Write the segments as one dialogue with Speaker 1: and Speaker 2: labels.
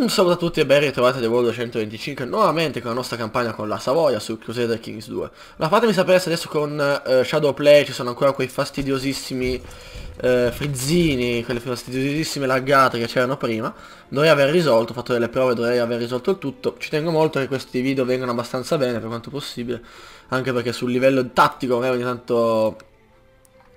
Speaker 1: Un saluto a tutti e ben ritrovati a The World 225 nuovamente con la nostra campagna con la Savoia su Crusader Kings 2. Allora fatemi sapere se adesso con uh, Shadow Play ci sono ancora quei fastidiosissimi uh, frizzini, quelle fastidiosissime laggate che c'erano prima. Dovrei aver risolto, ho fatto delle prove, dovrei aver risolto il tutto. Ci tengo molto che questi video vengano abbastanza bene per quanto possibile, anche perché sul livello tattico ogni tanto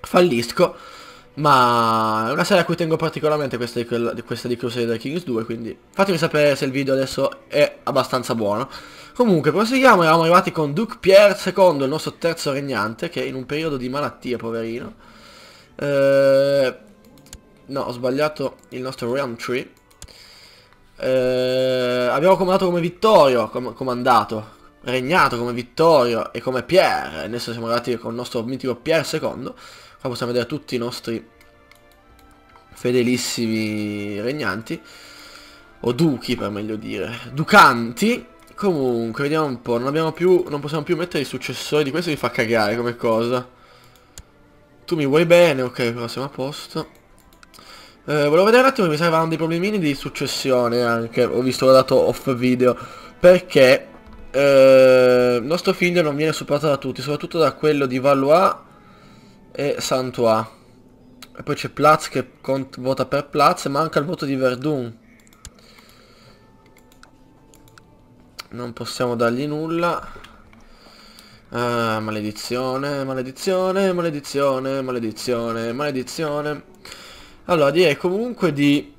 Speaker 1: fallisco. Ma è una serie a cui tengo particolarmente questa di, quella, questa di Crusader Kings 2 Quindi fatemi sapere se il video adesso è abbastanza buono. Comunque proseguiamo, eravamo arrivati con Duke Pierre II, il nostro terzo regnante Che in un periodo di malattia, poverino. Eh, No, ho sbagliato il nostro Realm Tree eh, Abbiamo comandato come Vittorio, com comandato Regnato come Vittorio e come Pierre Adesso siamo arrivati con il nostro mitico Pierre II Qua possiamo vedere tutti i nostri fedelissimi regnanti. O duchi per meglio dire. Ducanti. Comunque, vediamo un po'. Non abbiamo più. Non possiamo più mettere i successori di questo mi fa cagare come cosa. Tu mi vuoi bene, ok, però siamo a posto. Eh, volevo vedere un attimo mi servono dei problemini di successione anche. Ho visto l'ho dato off video. Perché eh, il nostro figlio non viene supportato da tutti, soprattutto da quello di Valois e Santois. E poi c'è Platz che vota per Platz e manca il voto di Verdun. Non possiamo dargli nulla. Ah, maledizione, maledizione, maledizione, maledizione, maledizione. Allora direi comunque di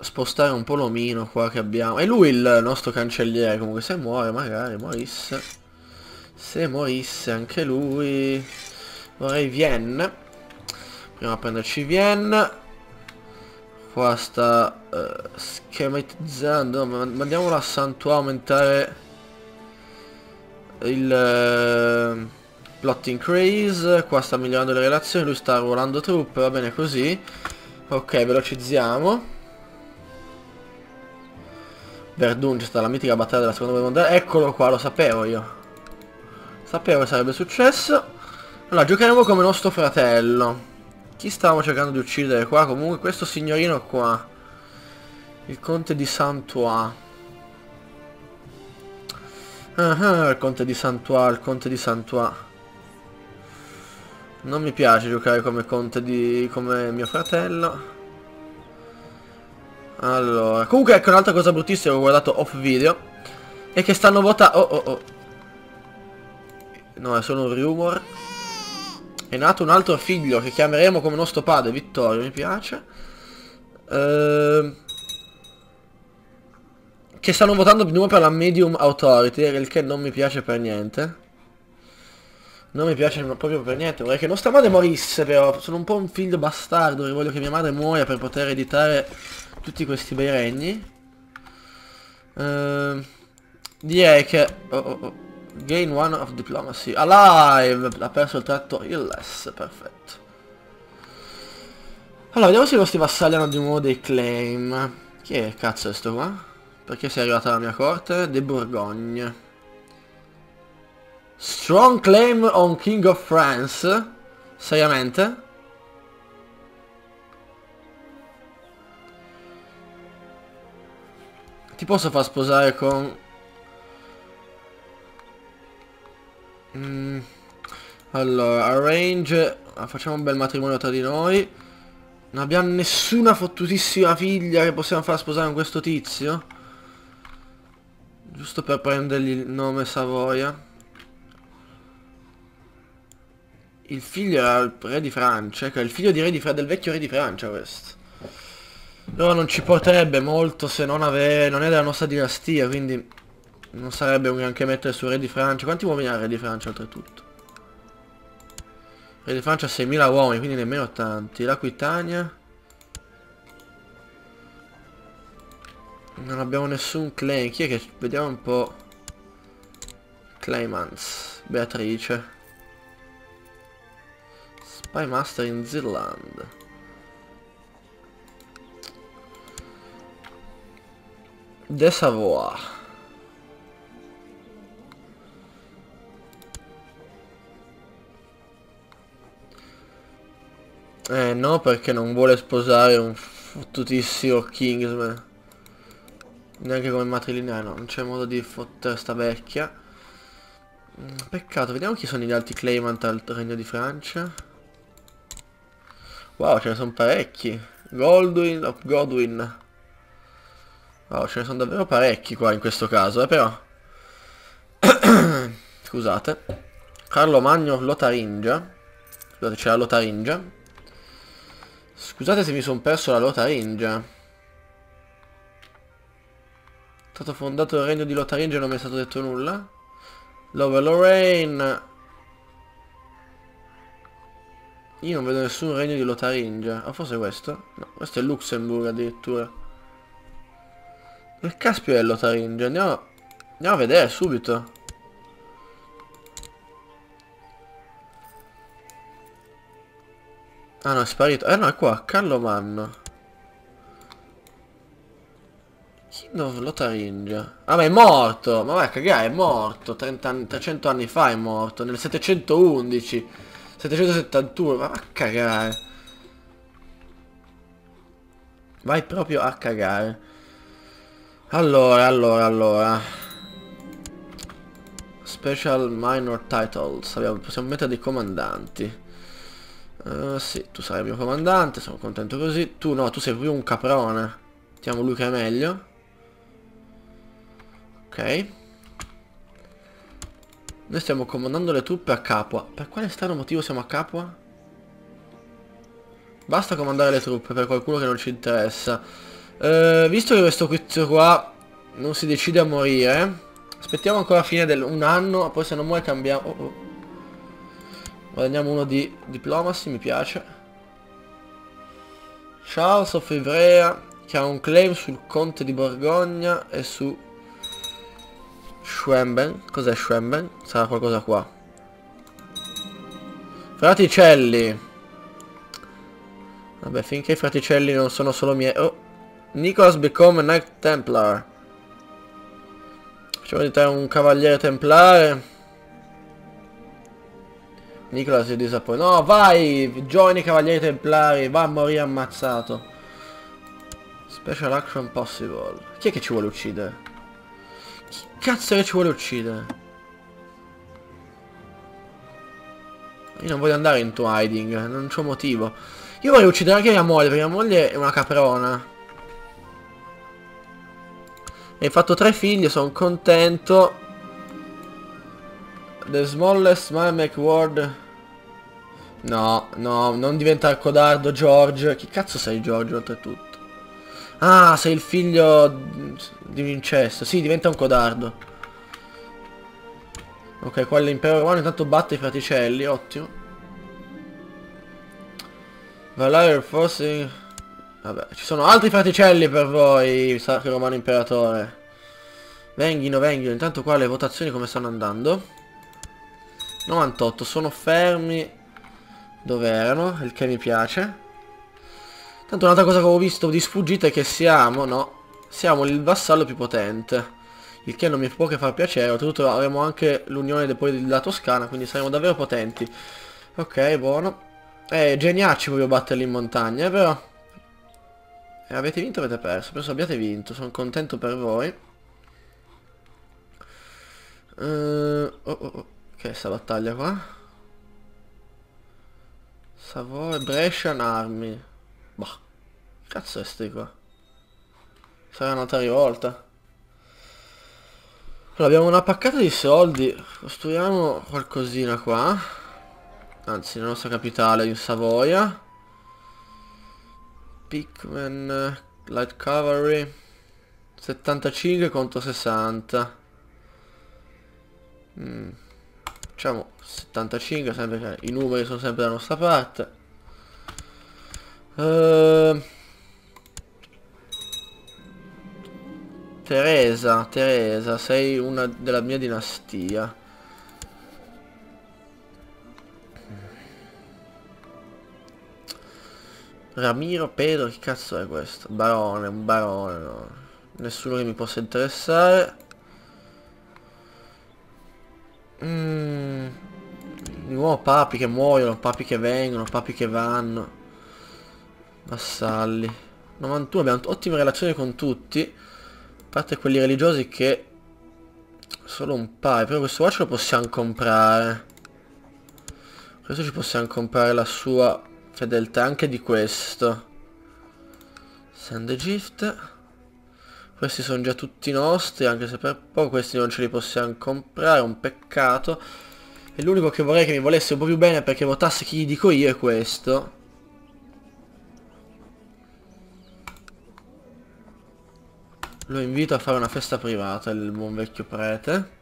Speaker 1: spostare un po' l'omino qua che abbiamo. E lui il nostro cancelliere comunque se muore magari morisse. Se morisse anche lui. Vorrei Vienne. Proviamo a prenderci Vienne. Qua sta uh, schematizzando. Ma mandiamolo a Santua a aumentare il uh, plotting craze. Qua sta migliorando le relazioni. Lui sta ruolando truppe. Va bene così. Ok, velocizziamo. Verdun, c'è stata la mitica battaglia della seconda guerra mondiale. Eccolo qua, lo sapevo io. Sapevo che sarebbe successo. Allora, giocheremo come nostro fratello. Chi stavamo cercando di uccidere qua? Comunque questo signorino qua. Il conte di Santois. Ah, ah, il conte di Santois, il conte di Santois. Non mi piace giocare come conte di... come mio fratello. Allora, comunque ecco un'altra cosa bruttissima che ho guardato off video. È che stanno votando... Oh, oh, oh. No, è solo un rumor. È nato un altro figlio che chiameremo come nostro padre, Vittorio, mi piace. Ehm... Che stanno votando di nuovo per la Medium Authority, il che non mi piace per niente. Non mi piace proprio per niente, vorrei che nostra madre morisse però, sono un po' un figlio bastardo e voglio che mia madre muoia per poter editare tutti questi bei regni. Ehm... Direi che... Oh, oh, oh. Gain one of diplomacy. Alive! Ha perso il tratto illness, perfetto. Allora, vediamo se i nostri vassalli hanno di nuovo dei claim. Chi è cazzo è sto qua? Perché sei arrivata alla mia corte? De Bourgogne. Strong claim on King of France. Seriamente? Ti posso far sposare con Mm, allora, arrange... Ah, facciamo un bel matrimonio tra di noi. Non abbiamo nessuna fottutissima figlia che possiamo far sposare con questo tizio. Giusto per prendergli il nome Savoia. Il figlio era il re di Francia, ecco, il figlio di re di Fra del vecchio re di Francia questo. Però non ci porterebbe molto se non avere... non è della nostra dinastia, quindi non sarebbe un granché mettere su Re di Francia. Quanti uomini ha Re di Francia oltretutto? Re di Francia ha 6.000 uomini, quindi nemmeno tanti. L'Aquitania. Non abbiamo nessun claim. Chi è che... Vediamo un po'. Claimants. Beatrice. Spy Master in Zealand. De Savoie. Eh no, perché non vuole sposare un fottutissimo Kingsman. Neanche come matrilineare, no, non c'è modo di fottere sta vecchia. Mm, peccato, vediamo chi sono gli altri claimant al regno di Francia. Wow, ce ne sono parecchi. Goldwyn, oh, Godwin. Wow, ce ne sono davvero parecchi qua in questo caso, eh, però. Scusate. Carlo Magno Lotaringia. Scusate, c'è la Lotaringia. Scusate se mi sono perso la Lotaringia. È stato fondato il regno di Lotaringia e non mi è stato detto nulla. Lower Lorraine. Io non vedo nessun regno di Lotaringia. Ah, forse questo? No, questo è Luxemburg addirittura. Che caspio è Lotaringia? Andiamo, andiamo a vedere subito. Ah no, è sparito. Eh no, è qua, Carlo Manno. Kingdom Lotaringia. Ah ma è morto! Ma vai a cagare, è morto. 30 anni, 300 anni fa è morto. Nel 711. 771. Ma va a cagare. Vai proprio a cagare. Allora, allora, allora. Special Minor Titles. Abbiamo, possiamo mettere dei comandanti. Uh, sì, tu sarai il mio comandante, sono contento così. Tu no, tu sei più un caprone. Mettiamo lui che è meglio. Ok. Noi stiamo comandando le truppe a Capua. Per quale strano motivo siamo a Capua? Basta comandare le truppe per qualcuno che non ci interessa. Uh, visto che questo quiz qua non si decide a morire, aspettiamo ancora la fine del un anno, poi se non muore cambiamo... Oh, oh. Guadagniamo uno di diplomacy, mi piace. Charles of Ivrea, che ha un claim sul conte di Borgogna e su Schwemben. Cos'è Schwemben? Sarà qualcosa qua. Fraticelli. Vabbè, finché i fraticelli non sono solo miei... Oh! Nicholas become a Knight Templar. Facciamo diventare un cavaliere templare. Nicola si disappone. No, vai! Join i cavalieri templari, va a morire ammazzato. Special action possible. Chi è che ci vuole uccidere? Chi cazzo che ci vuole uccidere? Io non voglio andare into hiding, non c'ho motivo. Io voglio uccidere anche mia moglie, perché mia moglie è una caprona. E hai fatto tre figli, sono contento. The smallest Mamek word No, no, non diventa codardo George. Chi cazzo sei George oltretutto? Ah, sei il figlio di Vincesto. Sì, diventa un codardo. Ok, qua l'impero romano intanto batte i fraticelli, ottimo. Valare forse... Vabbè, ci sono altri fraticelli per voi, Sacro Romano Imperatore. Venghino, venghino. Intanto qua le votazioni come stanno andando. 98, sono fermi dove erano, il che mi piace. Tanto un'altra cosa che avevo visto di sfuggita è che siamo, no, siamo il vassallo più potente. Il che non mi può che far piacere, oltretutto avremo anche l'unione poi della Toscana, quindi saremo davvero potenti. Ok, buono. Eh, geniacci proprio batterli in montagna, eh, però... Eh, avete vinto o avete perso? Penso abbiate vinto, sono contento per voi. Uh, oh, oh, oh. Che è sta battaglia qua? Savoia, Brescian Army. Bah, cazzo è sti qua? Sarà un'altra rivolta. Allora, abbiamo una paccata di soldi. Costruiamo qualcosina qua. Anzi, la nostra capitale in Savoia. Pikman, Light Cavalry. 75 contro 60. Mm. Facciamo 75, sempre che i numeri sono sempre dalla nostra parte. Uh, Teresa, Teresa, sei una della mia dinastia. Ramiro Pedro, che cazzo è questo? Barone, un barone, no. Nessuno che mi possa interessare. Di nuovo papi che muoiono, papi che vengono, papi che vanno. Vassalli. 91, abbiamo ottime relazioni con tutti. parte quelli religiosi che... Solo un paio, però questo qua ce lo possiamo comprare. Questo ci possiamo comprare la sua fedeltà anche di questo. Send the gift. Questi sono già tutti nostri, anche se per poco questi non ce li possiamo comprare, un peccato. E l'unico che vorrei che mi volesse un po' più bene perché votasse chi gli dico io è questo. Lo invito a fare una festa privata, il buon vecchio prete.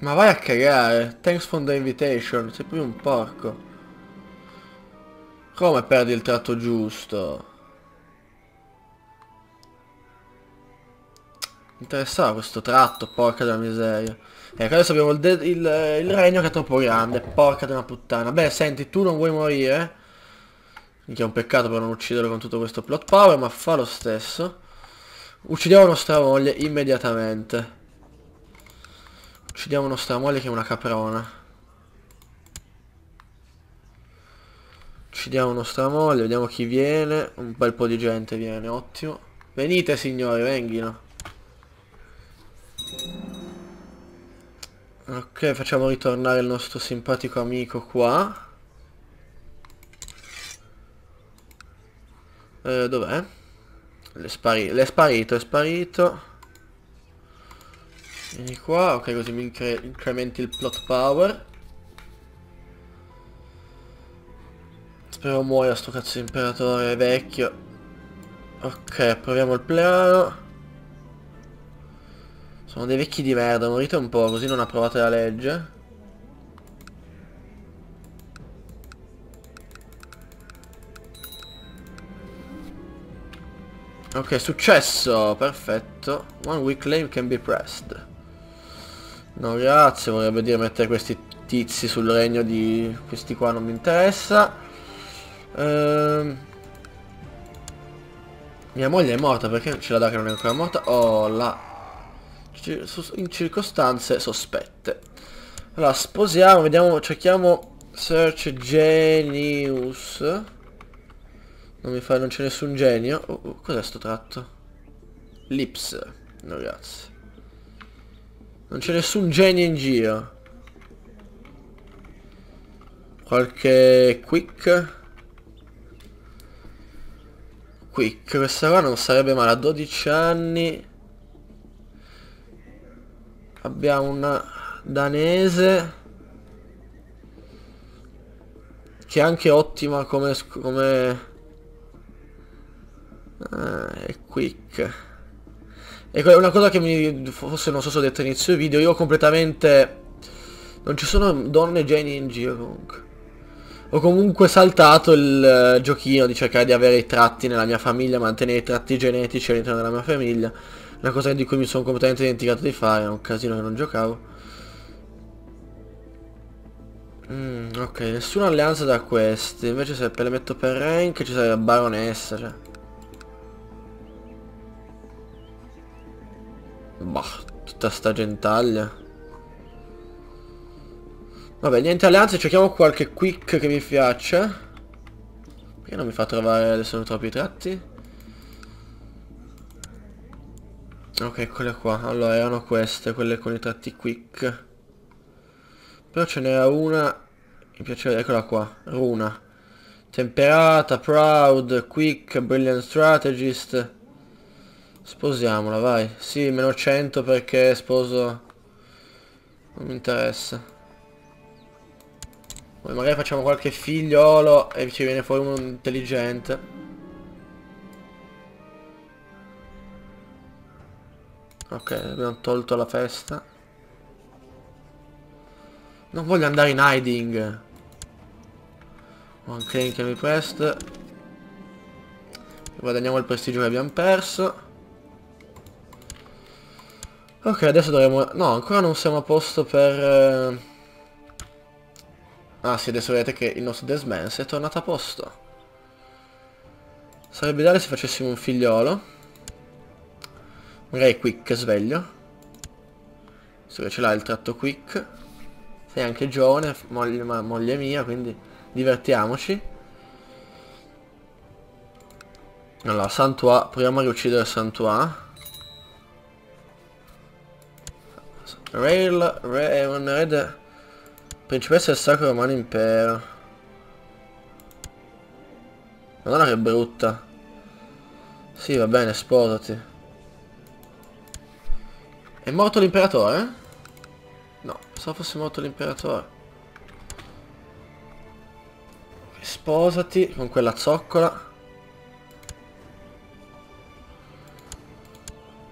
Speaker 1: Ma vai a cagare. Thanks for the invitation. Sei proprio un porco. Come perdi il tratto giusto? Interessava questo tratto, porca della miseria. Ecco, adesso abbiamo il, il, il, regno che è troppo grande, porca della puttana. Beh, senti, tu non vuoi morire? Che è un peccato per non ucciderlo con tutto questo plot power, ma fa lo stesso. Uccidiamo nostra moglie immediatamente. Uccidiamo nostra moglie che è una caprona. Uccidiamo nostra moglie, vediamo chi viene. Un bel po' di gente viene, ottimo. Venite signori, venghino. Ok, facciamo ritornare il nostro simpatico amico qua. Eh, dov'è? L'è spari sparito, è sparito. Vieni qua, ok così mi incre incrementi il plot power. Spero muoia sto cazzo di imperatore vecchio. Ok, proviamo il piano. Sono dei vecchi di merda, morite un po', così non approvate la legge. Ok, successo, perfetto. One week claim can be pressed. No grazie, vorrebbe dire mettere questi tizi sul regno di questi qua non mi interessa. Ehm... Mia moglie è morta, perché ce la dà che non è ancora morta? Oh, la... In circostanze sospette. Allora, sposiamo, vediamo, cerchiamo Search Genius. Non mi fa, non c'è nessun genio. Oh, oh, cos'è sto tratto? Lips. No, grazie. Non c'è nessun genio in giro. Qualche quick. Quick, questa qua non sarebbe male a 12 anni. Abbiamo una danese. Che è anche ottima come... come... È quick. È una cosa che mi... forse non so se ho detto all'inizio video, io completamente... Non ci sono donne geni in giro comunque. Ho comunque saltato il uh, giochino di cercare di avere i tratti nella mia famiglia, mantenere i tratti genetici all'interno della mia famiglia. Una cosa di cui mi sono completamente dimenticato di fare, è un casino che non giocavo. Mm, ok, nessuna alleanza da questi. Invece se le metto per rank ci sarebbe baronessa, cioè. Bah, tutta sta gentaglia. Vabbè, niente alleanze, cerchiamo qualche quick che mi piaccia. Perché non mi fa trovare adesso troppi tratti? Ok, quelle qua. Allora, erano queste, quelle con i tratti quick. Però ce n'era una... Mi piaceva, eccola qua. Runa. Temperata, proud, quick, brilliant strategist. Sposiamola, vai. Sì, meno 100 perché sposo... Non mi interessa. Poi magari facciamo qualche figliolo e ci viene fuori uno intelligente. Ok, abbiamo tolto la festa. Non voglio andare in hiding. Claim che mi prest. Guadagniamo il prestigio che abbiamo perso. Ok, adesso dovremo... No, ancora non siamo a posto per... Ah sì, adesso vedete che il nostro Desmans è tornato a posto. Sarebbe ideale se facessimo un figliolo. Magari quick sveglio. Visto che ce l'ha il tratto quick. Sei anche giovane, moglie, moglie mia, quindi divertiamoci. Allora, Santua, proviamo a riuccidere Santua. Rail, Rail, Red, Principessa del Sacro Romano Impero. Madonna che brutta. Sì, va bene, sposati. È morto l'imperatore? No, pensavo fosse morto l'imperatore. Sposati con quella zoccola.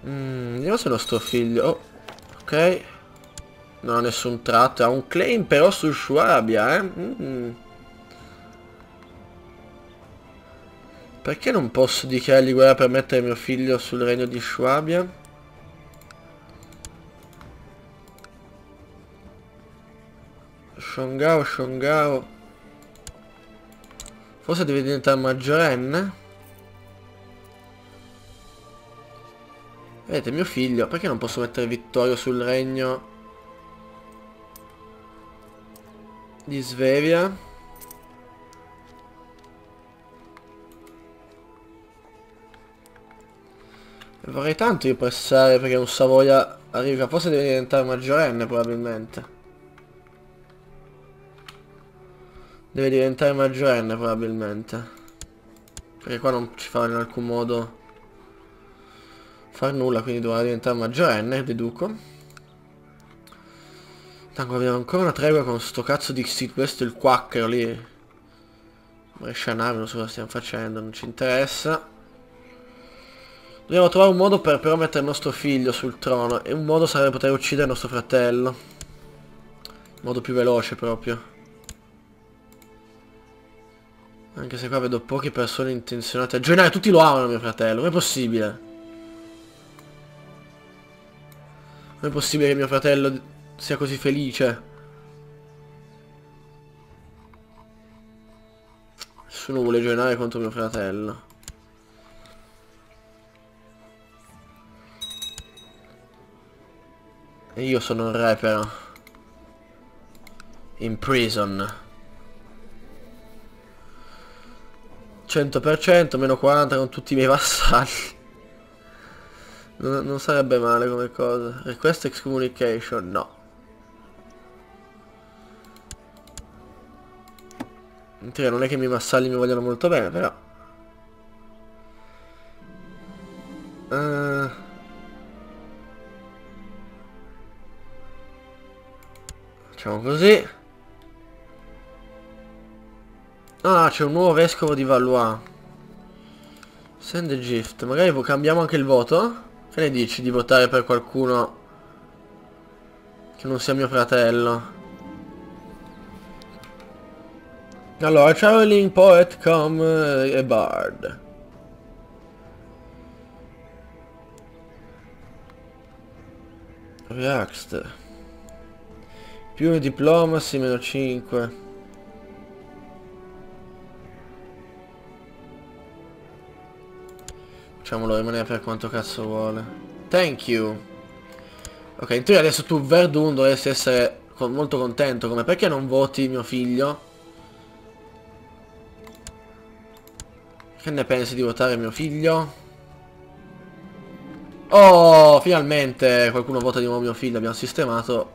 Speaker 1: Mm, vediamo se è nostro figlio. Oh, ok. Non ha nessun tratto. Ha un claim però su Shuabia, eh. Mm. Perché non posso dichiarargli guerra per mettere mio figlio sul regno di Shuabia? Shongao, Shongao. Forse deve diventare maggiorenne. Vedete, mio figlio, perché non posso mettere Vittorio sul regno di Svevia? Vorrei tanto io pressare perché un Savoia arriva, forse deve diventare maggiorenne probabilmente. Deve diventare maggiorenne probabilmente. Perché qua non ci fa in alcun modo far nulla, quindi dovrà diventare maggiorenne, deduco. Tanto abbiamo ancora una tregua con sto cazzo di questo è il quacchero lì. Brescianami, non so cosa stiamo facendo, non ci interessa. Dobbiamo trovare un modo per però mettere nostro figlio sul trono e un modo sarebbe poter uccidere nostro fratello. In modo più veloce proprio. Anche se qua vedo poche persone intenzionate a giocare. Tutti lo amano mio fratello. Com'è possibile? Com'è possibile che mio fratello sia così felice? Nessuno vuole giocare contro mio fratello. E io sono un re però. In prison. 100%, meno 40 con tutti i miei vassalli. Non, non sarebbe male come cosa. Request excommunication, no. In teoria non è che i miei vassalli mi vogliono molto bene, però. Uh... Facciamo così. Ah, c'è un nuovo vescovo di Valois. Send a gift. Magari cambiamo anche il voto? Che ne dici di votare per qualcuno che non sia mio fratello? Allora, traveling poet come e bard. React. Più diplomacy, meno 5. Facciamolo rimanere per quanto cazzo vuole. Thank you. Ok, in teoria adesso tu Verdun dovresti essere molto contento come perché non voti mio figlio? Che ne pensi di votare mio figlio? Oh, finalmente qualcuno vota di nuovo mio figlio, abbiamo sistemato.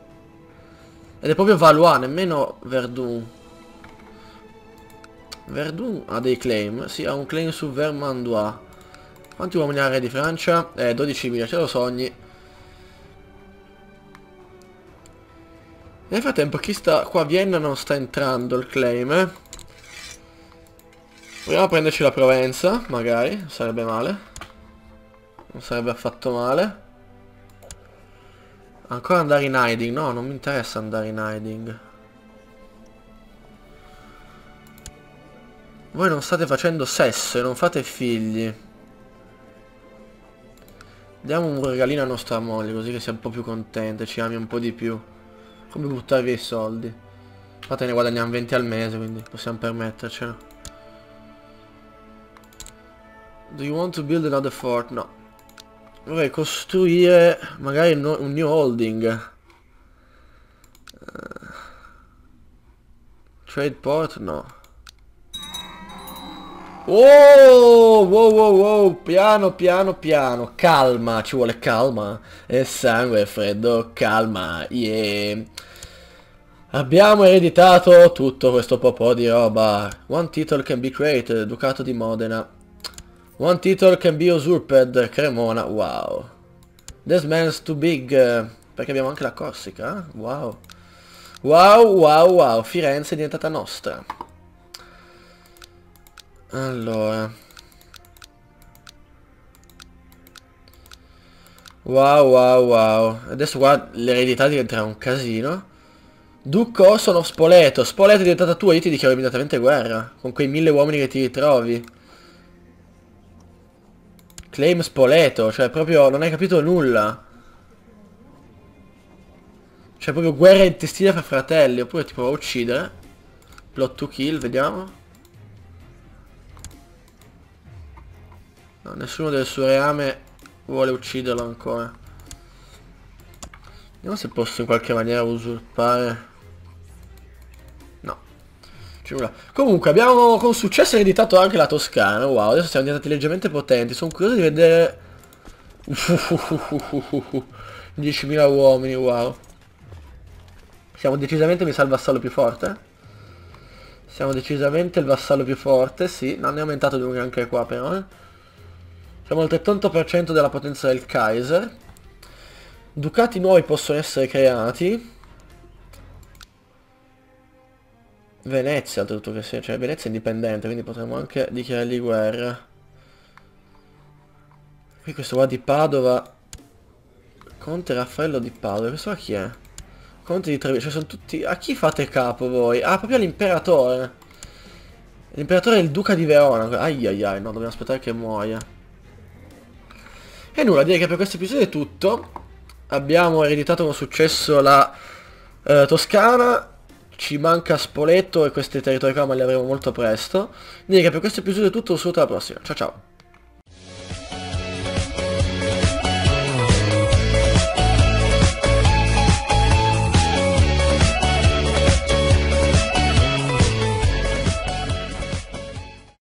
Speaker 1: Ed è proprio Valois, nemmeno Verdun. Verdun ha dei claim, sì, ha un claim su Vermandois. Quanti uomini ha re di Francia? Eh, 12.000, ce lo sogni. Nel frattempo chi sta qua a Vienna non sta entrando il claim, eh? Proviamo a prenderci la Provenza, magari, non sarebbe male. Non sarebbe affatto male. Ancora andare in hiding? No, non mi interessa andare in hiding. Voi non state facendo sesso e non fate figli. Diamo un regalino a nostra moglie così che sia un po' più contenta e ci ami un po' di più. Come buttare via i soldi. Infatti ne guadagniamo 20 al mese quindi possiamo permettercelo. Do you want to build another fort? No. Vorrei costruire magari un new holding. Uh, Trade port? No. Oh, wow, wow, wow, piano, piano, piano, calma, ci vuole calma, e sangue freddo, calma, yeah. Abbiamo ereditato tutto questo po' di roba. One title can be created, Ducato di Modena. One title can be usurped, Cremona, wow. This man's too big, perché abbiamo anche la Corsica, eh? wow. Wow, wow, wow, Firenze è diventata nostra. Allora. Wow, wow, wow. Adesso qua l'eredità diventerà un casino. Duco sono Spoleto. Spoleto è diventata tua, io ti dichiaro immediatamente guerra. Con quei mille uomini che ti ritrovi. Claim Spoleto, cioè proprio non hai capito nulla. Cioè proprio guerra intestina fra fratelli, oppure ti prova a uccidere. Plot to kill, vediamo. No, nessuno del suo reame vuole ucciderlo ancora. Vediamo se posso in qualche maniera usurpare. Nulla. Comunque abbiamo con successo ereditato anche la Toscana. Wow, adesso siamo diventati leggermente potenti. Sono curioso di vedere... 10.000 uomini, wow. Siamo decisamente mi sa il vassallo più forte. Siamo decisamente il vassallo più forte, sì. Non è aumentato di un granché qua però, eh. Siamo al 78% della potenza del Kaiser. Ducati nuovi possono essere creati. Venezia, oltretutto che sia, cioè Venezia è indipendente, quindi potremmo anche dichiarargli guerra. Qui questo qua di Padova. Conte Raffaello di Padova, questo qua chi è? Conte di Treviso, cioè sono tutti... A chi fate capo voi? Ah, proprio all'imperatore. L'imperatore è il duca di Verona. Ai ai, no, dobbiamo aspettare che muoia. E nulla, direi che per questo episodio è tutto. Abbiamo ereditato con successo la eh, Toscana. Ci manca Spoleto e questi territori qua ma li avremo molto presto. Direi che per questo episodio è tutto, saluto alla prossima. Ciao ciao.